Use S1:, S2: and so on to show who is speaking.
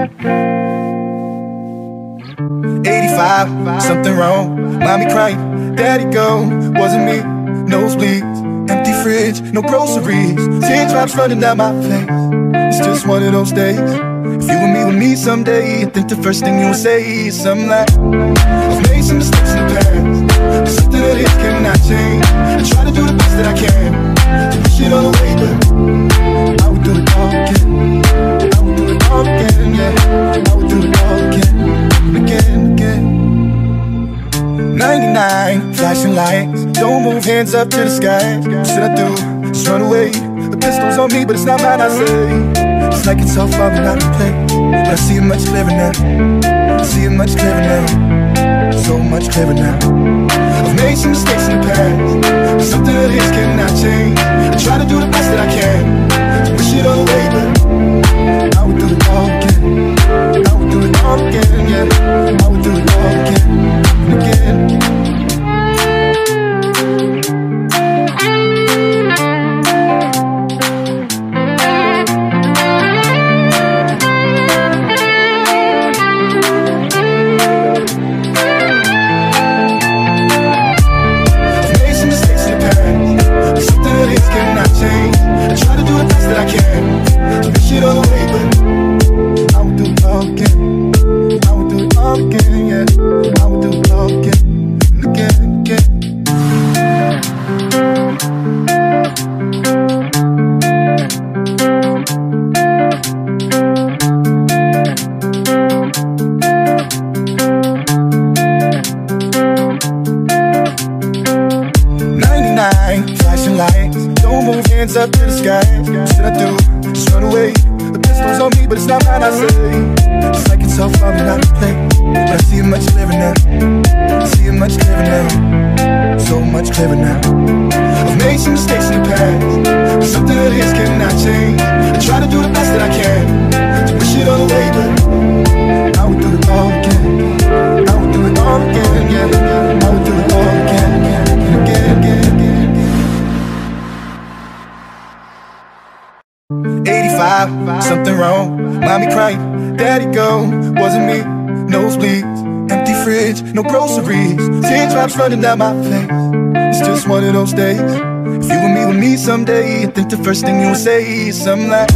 S1: 85, something wrong. Mommy crying, daddy gone. Wasn't me, nosebleeds, empty fridge, no groceries. Teardrops running down my face. It's just one of those days. If you and me were me someday, I think the first thing you would say is something like. 99, flashing lights. Don't move hands up to the sky. Should I do? Just run away. The pistol's on me, but it's not mine, I say. It's like it's all falling out of play. But I see it much clearer now. I see it much clearer now. So much clearer now. I've made some mistakes in the past. But something that is cannot change. I try to do the Ninety-nine, flashing lights. Don't move hands up to the sky. What should I do? Just run away. The pistol's on me, but it's not mine. I say. It's like it's all falling out of place. But I see it much clearer now. I see it much clearer now. So much clearer now. I've made some mistakes in the past. But something that is cannot change. I try to do the best that I can to push it all away, but again. 85, something wrong. Mommy crying, daddy gone. Wasn't me, nosebleeds, empty fridge, no groceries. Teardrops running down my face. It's just one of those days. If you and me with me someday, I think the first thing you will say is something like.